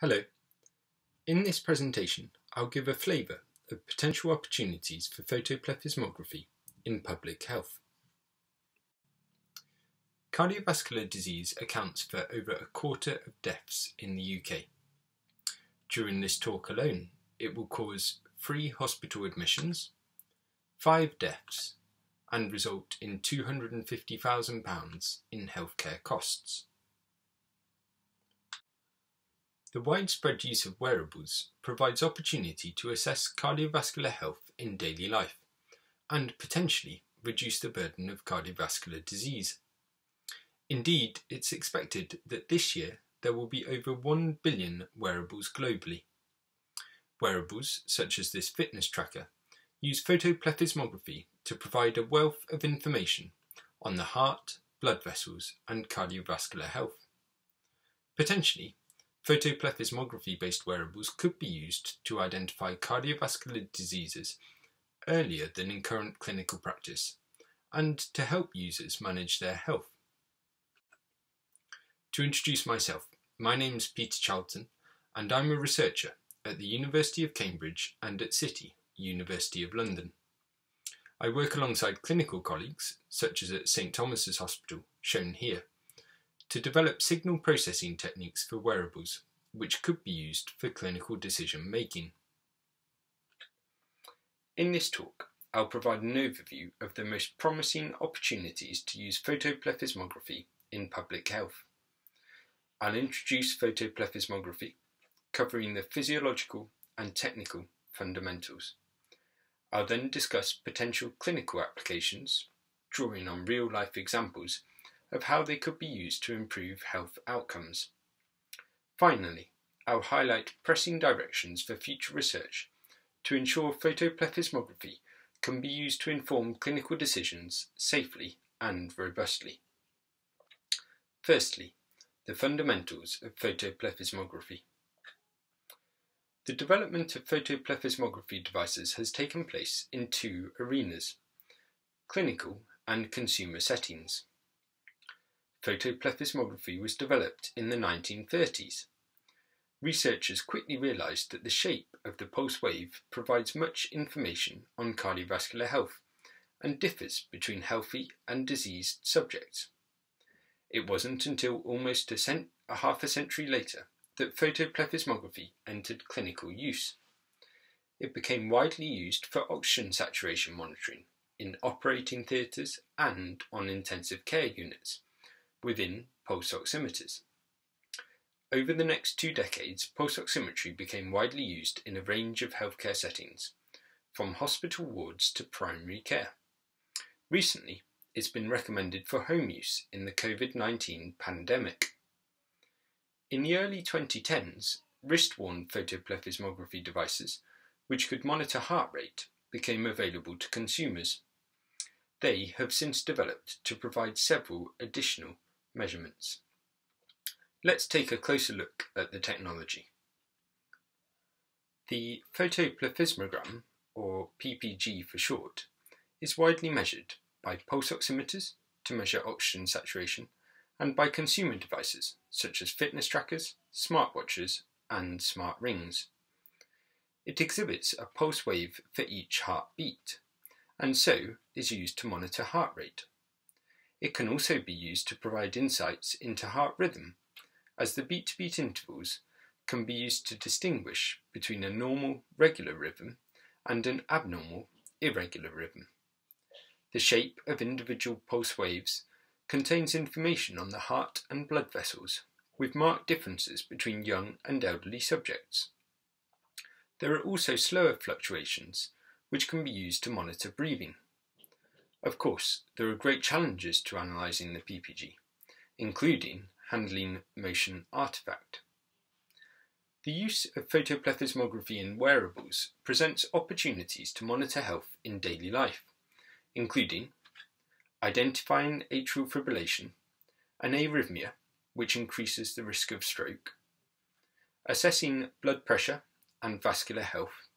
Hello. In this presentation, I'll give a flavour of potential opportunities for photoplethysmography in public health. Cardiovascular disease accounts for over a quarter of deaths in the UK. During this talk alone, it will cause three hospital admissions, five deaths, and result in £250,000 in healthcare costs. The widespread use of wearables provides opportunity to assess cardiovascular health in daily life and potentially reduce the burden of cardiovascular disease. Indeed, it's expected that this year there will be over 1 billion wearables globally. Wearables, such as this fitness tracker, use photoplethysmography to provide a wealth of information on the heart, blood vessels, and cardiovascular health. Potentially, Photoplethysmography-based wearables could be used to identify cardiovascular diseases earlier than in current clinical practice and to help users manage their health. To introduce myself, my name is Peter Charlton and I'm a researcher at the University of Cambridge and at City, University of London. I work alongside clinical colleagues, such as at St Thomas's Hospital, shown here, to develop signal processing techniques for wearables, which could be used for clinical decision making. In this talk, I'll provide an overview of the most promising opportunities to use photoplethysmography in public health. I'll introduce photoplethysmography, covering the physiological and technical fundamentals. I'll then discuss potential clinical applications, drawing on real life examples of how they could be used to improve health outcomes. Finally, I'll highlight pressing directions for future research to ensure photoplethysmography can be used to inform clinical decisions safely and robustly. Firstly, the fundamentals of photoplethysmography. The development of photoplethysmography devices has taken place in two arenas, clinical and consumer settings photoplethysmography was developed in the 1930s. Researchers quickly realised that the shape of the pulse wave provides much information on cardiovascular health and differs between healthy and diseased subjects. It wasn't until almost a, cent- a half a century later that photoplethysmography entered clinical use. It became widely used for oxygen saturation monitoring in operating theatres and on intensive care units within pulse oximeters. Over the next two decades, pulse oximetry became widely used in a range of healthcare settings, from hospital wards to primary care. Recently, it's been recommended for home use in the COVID 19 pandemic. In the early 2010s, wrist worn photoplethysmography devices, which could monitor heart rate, became available to consumers. They have since developed to provide several additional measurements. Let's take a closer look at the technology. The photoplethysmogram, or PPG for short, is widely measured by pulse oximeters to measure oxygen saturation and by consumer devices such as fitness trackers, smartwatches and smart rings. It exhibits a pulse wave for each heartbeat and so is used to monitor heart rate. It can also be used to provide insights into heart rhythm, as the beat to beat intervals can be used to distinguish between a normal, regular rhythm and an abnormal, irregular rhythm. The shape of individual pulse waves contains information on the heart and blood vessels, with marked differences between young and elderly subjects. There are also slower fluctuations, which can be used to monitor breathing. Of course, there are great challenges to analysing the PPG, including handling motion artifact. The use of photoplethysmography in wearables presents opportunities to monitor health in daily life, including identifying atrial fibrillation, an arrhythmia which increases the risk of stroke, assessing blood pressure and vascular health,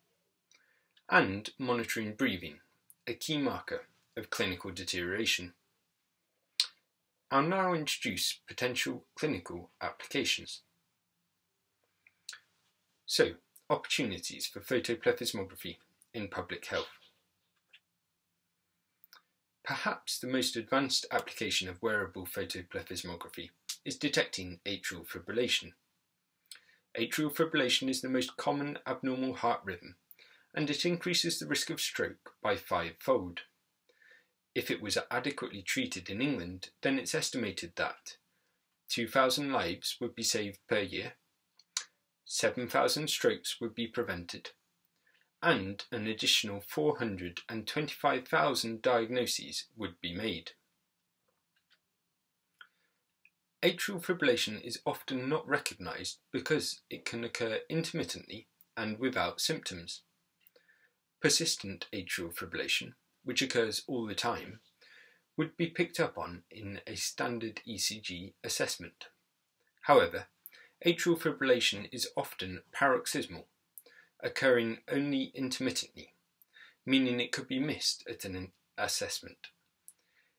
and monitoring breathing, a key marker of clinical deterioration. I'll now introduce potential clinical applications. So, opportunities for photoplethysmography in public health. Perhaps the most advanced application of wearable photoplethysmography is detecting atrial fibrillation. Atrial fibrillation is the most common abnormal heart rhythm, and it increases the risk of stroke by fivefold. If it was adequately treated in England, then it's estimated that 2,000 lives would be saved per year, 7,000 strokes would be prevented, and an additional 425,000 diagnoses would be made. Atrial fibrillation is often not recognised because it can occur intermittently and without symptoms. Persistent atrial fibrillation, which occurs all the time, would be picked up on in a standard ECG assessment. However, atrial fibrillation is often paroxysmal, occurring only intermittently, meaning it could be missed at an assessment.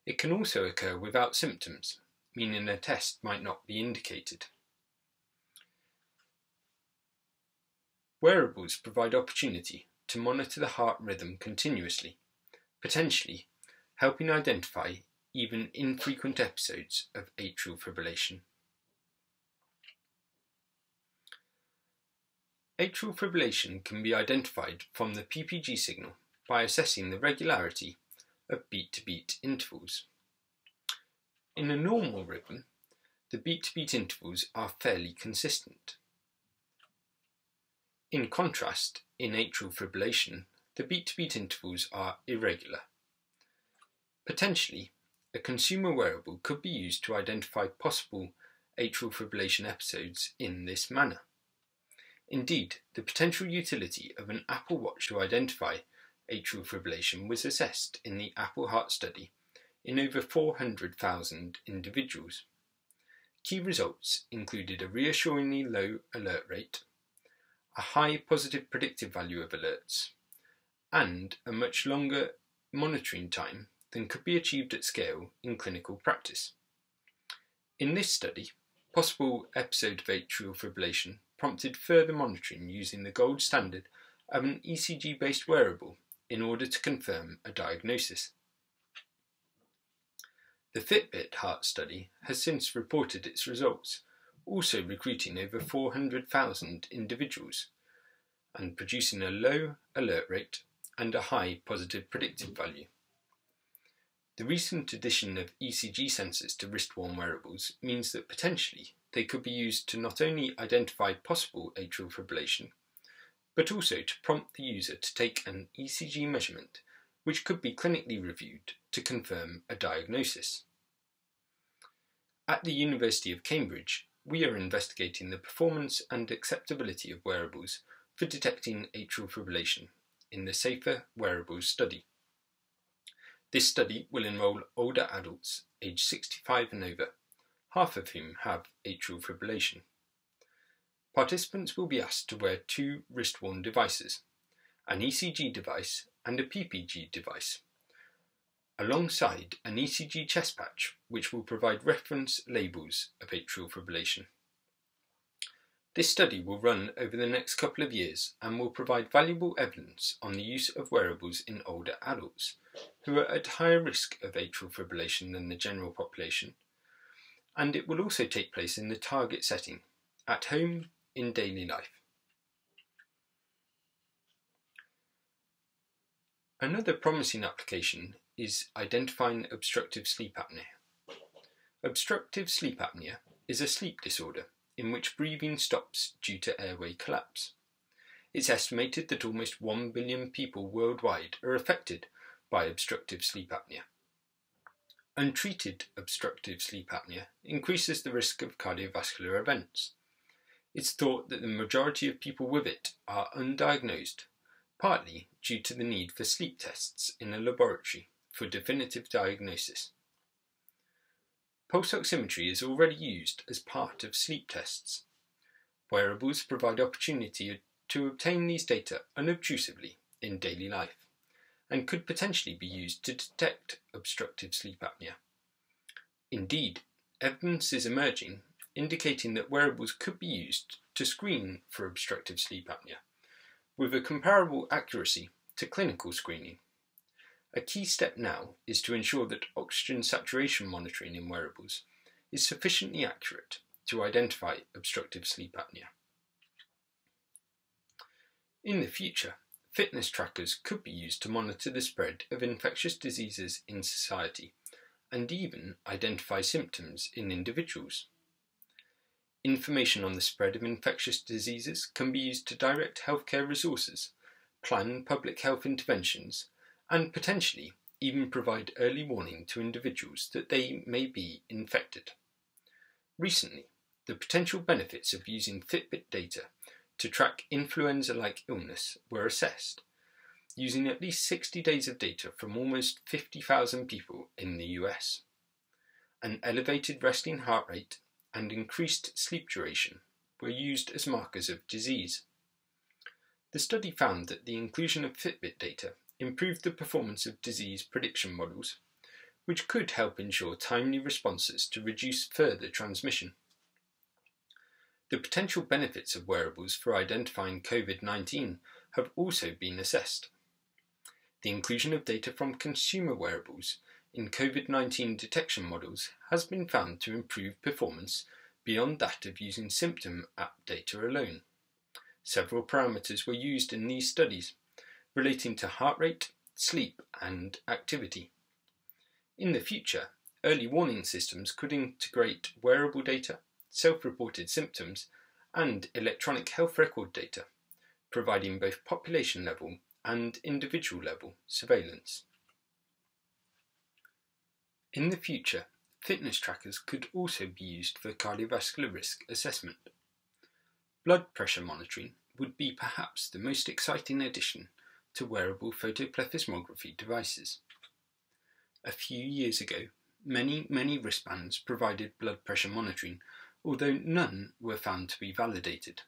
It can also occur without symptoms, meaning a test might not be indicated. Wearables provide opportunity to monitor the heart rhythm continuously, potentially helping identify even infrequent episodes of atrial fibrillation. Atrial fibrillation can be identified from the PPG signal by assessing the regularity of beat-to-beat intervals. In a normal rhythm, the beat-to-beat intervals are fairly consistent. In contrast, in atrial fibrillation, the beat-to-beat intervals are irregular. Potentially, a consumer wearable could be used to identify possible atrial fibrillation episodes in this manner. Indeed, the potential utility of an Apple Watch to identify atrial fibrillation was assessed in the Apple Heart Study in over 400,000 individuals. Key results included a reassuringly low alert rate, a high positive predictive value of alerts, and a much longer monitoring time than could be achieved at scale in clinical practice. In this study, possible episode of atrial fibrillation prompted further monitoring using the gold standard of an ECG based wearable in order to confirm a diagnosis. The Fitbit Heart Study has since reported its results, also recruiting over 400,000 individuals and producing a low alert rate and a high positive predictive value. The recent addition of ECG sensors to wrist-worn wearables means that potentially they could be used to not only identify possible atrial fibrillation, but also to prompt the user to take an ECG measurement which could be clinically reviewed to confirm a diagnosis. At the University of Cambridge, we are investigating the performance and acceptability of wearables for detecting atrial fibrillation in the Safer Wearables study. This study will enrol older adults aged 65 and over, half of whom have atrial fibrillation. Participants will be asked to wear two wrist-worn devices, an ECG device and a PPG device, alongside an ECG chest patch which will provide reference labels of atrial fibrillation. This study will run over the next couple of years and will provide valuable evidence on the use of wearables in older adults who are at higher risk of atrial fibrillation than the general population, and it will also take place in the target setting, at home, in daily life. Another promising application is identifying obstructive sleep apnea. Obstructive sleep apnea is a sleep disorder in which breathing stops due to airway collapse. It's estimated that almost 1 billion people worldwide are affected by obstructive sleep apnea. Untreated obstructive sleep apnea increases the risk of cardiovascular events. It's thought that the majority of people with it are undiagnosed, partly due to the need for sleep tests in a laboratory for definitive diagnosis. Pulse oximetry is already used as part of sleep tests. Wearables provide opportunity to obtain these data unobtrusively in daily life and could potentially be used to detect obstructive sleep apnea. Indeed, evidence is emerging indicating that wearables could be used to screen for obstructive sleep apnea, with a comparable accuracy to clinical screening. A key step now is to ensure that oxygen saturation monitoring in wearables is sufficiently accurate to identify obstructive sleep apnea. In the future, fitness trackers could be used to monitor the spread of infectious diseases in society and even identify symptoms in individuals. Information on the spread of infectious diseases can be used to direct healthcare resources, plan public health interventions, and potentially even provide early warning to individuals that they may be infected. Recently, the potential benefits of using Fitbit data to track influenza like illness were assessed, using at least 60 days of data from almost 50,000 people in the US. An elevated resting heart rate and increased sleep duration were used as markers of disease. The study found that the inclusion of Fitbit data improved the performance of disease prediction models, which could help ensure timely responses to reduce further transmission. The potential benefits of wearables for identifying COVID 19 have also been assessed. The inclusion of data from consumer wearables in COVID 19 detection models has been found to improve performance beyond that of using symptom app data alone. Several parameters were used in these studies relating to heart rate, sleep, and activity. In the future, early warning systems could integrate wearable data, self reported symptoms, and electronic health record data, providing both population level and individual level surveillance. In the future, fitness trackers could also be used for cardiovascular risk assessment. Blood pressure monitoring would be perhaps the most exciting addition to wearable photoplethysmography devices. A few years ago, many, many wristbands provided blood pressure monitoring, although none were found to be validated.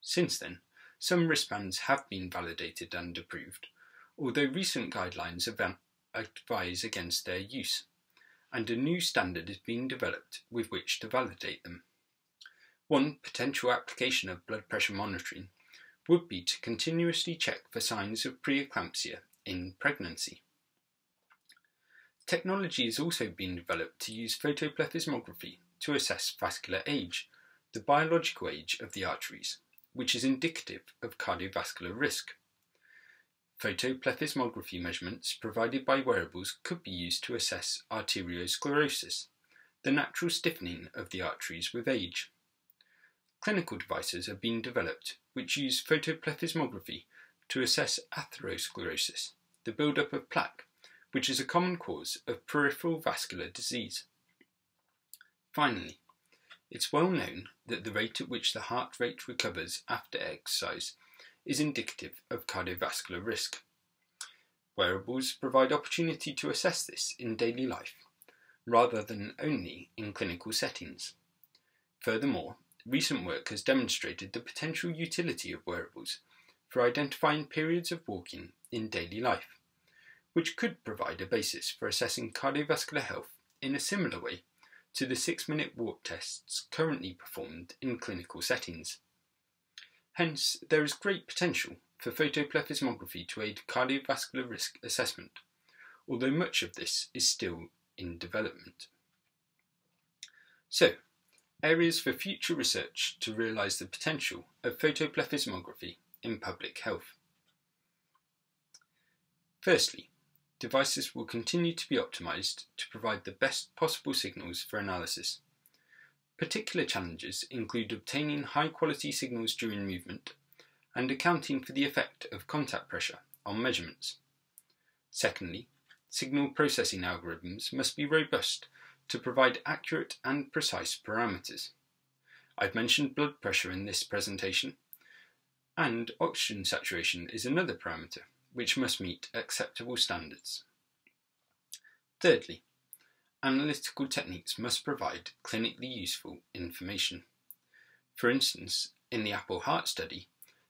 Since then, some wristbands have been validated and approved, although recent guidelines advise against their use, and a new standard is being developed with which to validate them. One potential application of blood pressure monitoring would be to continuously check for signs of preeclampsia in pregnancy. Technology has also been developed to use photoplethysmography to assess vascular age, the biological age of the arteries, which is indicative of cardiovascular risk. Photoplethysmography measurements provided by wearables could be used to assess arteriosclerosis, the natural stiffening of the arteries with age. Clinical devices have been developed which use photoplethysmography to assess atherosclerosis, the buildup of plaque, which is a common cause of peripheral vascular disease. Finally, it's well known that the rate at which the heart rate recovers after exercise is indicative of cardiovascular risk. Wearables provide opportunity to assess this in daily life, rather than only in clinical settings. Furthermore, recent work has demonstrated the potential utility of wearables for identifying periods of walking in daily life, which could provide a basis for assessing cardiovascular health in a similar way to the six minute walk tests currently performed in clinical settings. Hence, there is great potential for photoplethysmography to aid cardiovascular risk assessment, although much of this is still in development. So, areas for future research to realise the potential of photoplethysmography in public health. Firstly, devices will continue to be optimized to provide the best possible signals for analysis. Particular challenges include obtaining high quality signals during movement and accounting for the effect of contact pressure on measurements. Secondly, signal processing algorithms must be robust to provide accurate and precise parameters. I've mentioned blood pressure in this presentation, and oxygen saturation is another parameter which must meet acceptable standards. Thirdly, analytical techniques must provide clinically useful information. For instance, in the Apple Heart study,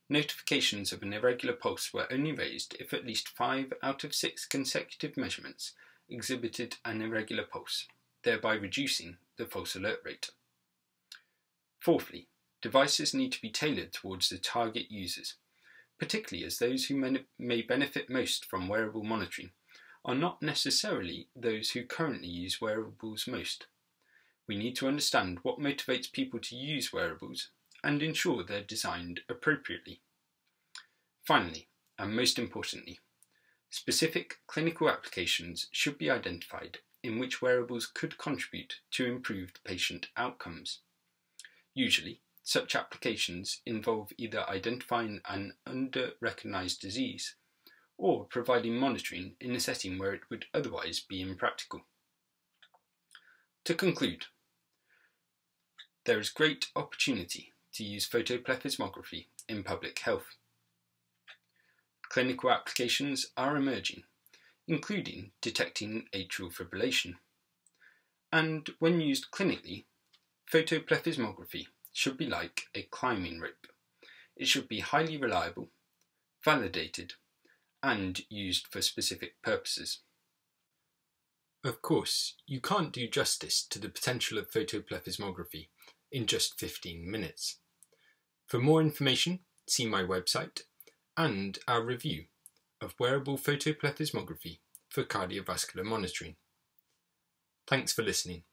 notifications of an irregular pulse were only raised if at least five out of six consecutive measurements exhibited an irregular pulse, thereby reducing the false alert rate. Fourthly, devices need to be tailored towards the target users, particularly as those who may benefit most from wearable monitoring are not necessarily those who currently use wearables most. We need to understand what motivates people to use wearables and ensure they're designed appropriately. Finally, and most importantly, specific clinical applications should be identified in which wearables could contribute to improved patient outcomes. Usually, such applications involve either identifying an under-recognised disease or providing monitoring in a setting where it would otherwise be impractical. To conclude, there is great opportunity to use photoplethysmography in public health. Clinical applications are emerging, including detecting atrial fibrillation. And when used clinically, photoplethysmography should be like a climbing rope. It should be highly reliable, validated, and used for specific purposes. Of course, you can't do justice to the potential of photoplethysmography in just 15 minutes. For more information, see my website and our review of wearable photoplethysmography for cardiovascular monitoring. Thanks for listening.